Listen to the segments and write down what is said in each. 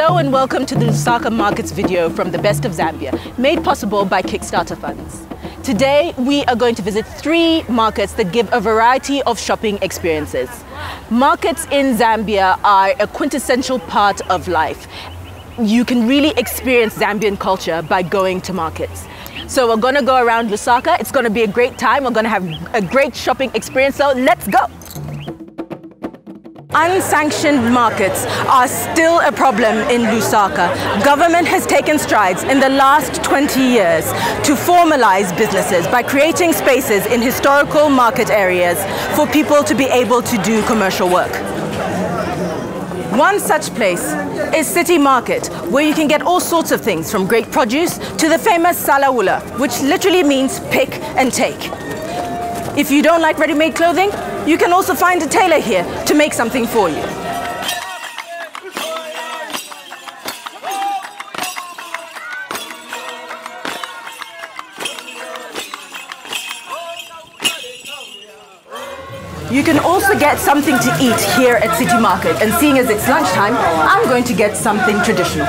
Hello and welcome to the Lusaka Markets video from the Best of Zambia, made possible by Kickstarter funds. Today, we are going to visit three markets that give a variety of shopping experiences. Markets in Zambia are a quintessential part of life. You can really experience Zambian culture by going to markets. So we're gonna go around Lusaka. It's gonna be a great time. We're gonna have a great shopping experience. So let's go. Unsanctioned markets are still a problem in Lusaka. Government has taken strides in the last 20 years to formalize businesses by creating spaces in historical market areas for people to be able to do commercial work. One such place is City Market, where you can get all sorts of things from great produce to the famous salaula, which literally means pick and take. If you don't like ready-made clothing, you can also find a tailor here to make something for you. You can also get something to eat here at City Market. And seeing as it's lunchtime, I'm going to get something traditional.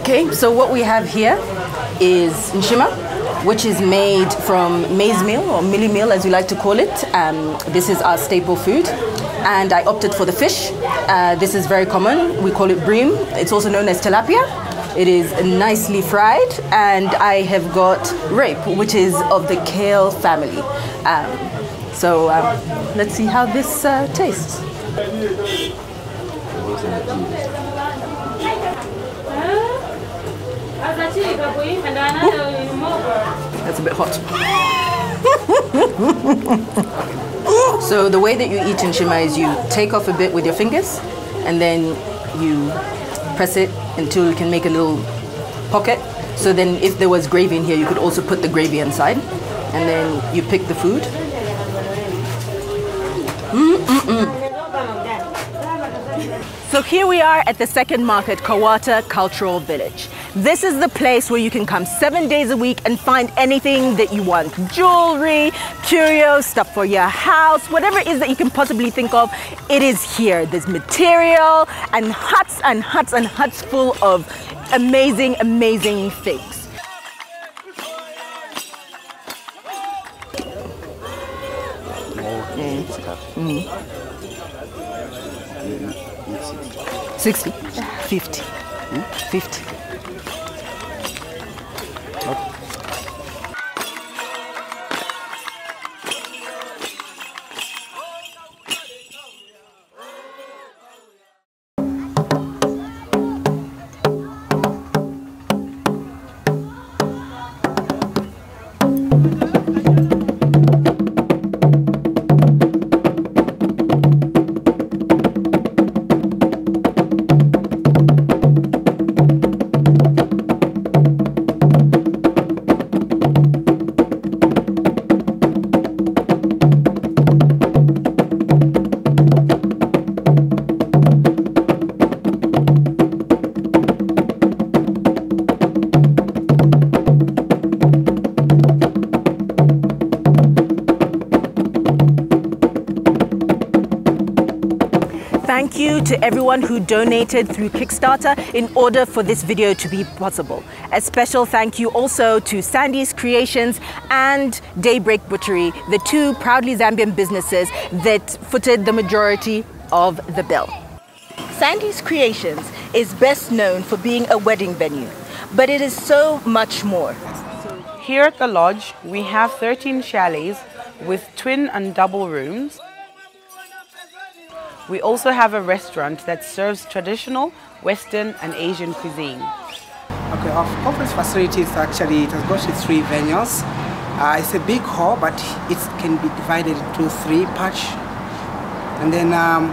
Okay, so what we have here is nshima, which is made from maize meal or mealie meal as we like to call it. Um, this is our staple food. And I opted for the fish. Uh, this is very common. We call it bream. It's also known as tilapia. It is nicely fried, and I have got rape, which is of the kale family. Um, so um, let's see how this uh, tastes. That's a bit hot. so the way that you eat nshima is you take off a bit with your fingers, and then you press it until you can make a little pocket. So then if there was gravy in here, you could also put the gravy inside. And then you pick the food. Mm-mm-mm. So here we are at the second market, Kabwata Cultural Village. This is the place where you can come seven days a week and find anything that you want. Jewelry, curios, stuff for your house, whatever it is that you can possibly think of, it is here. There's material and huts and huts and huts full of amazing, amazing things. Mm. 60 50 50 Thank you to everyone who donated through Kickstarter in order for this video to be possible. A special thank you also to Sandy's Creations and Daybreak Butchery, the two proudly Zambian businesses that footed the majority of the bill. Sandy's Creations is best known for being a wedding venue, but it is so much more. Here at the lodge, we have 13 chalets with twin and double rooms. We also have a restaurant that serves traditional Western and Asian cuisine. Okay, our conference facilities actually it has got three venues. Uh, it's a big hall, but it can be divided into three parts. And then um,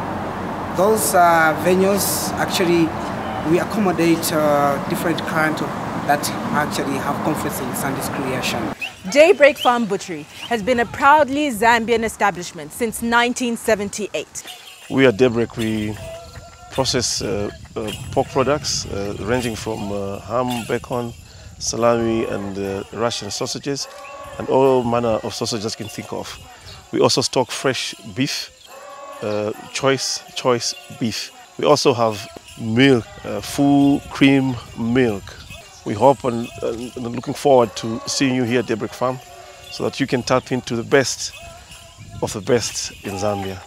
those uh, venues actually we accommodate uh, different kind of that actually have conferences in Sandy's creation. Daybreak Farm Butchery has been a proudly Zambian establishment since 1978. We at Daybreak, we process uh, uh, pork products uh, ranging from uh, ham, bacon, salami and uh, Russian sausages and all manner of sausages you can think of. We also stock fresh beef uh, choice choice beef. We also have milk, full cream milk. We hope and, and looking forward to seeing you here at Daybreak Farm so that you can tap into the best of the best in Zambia.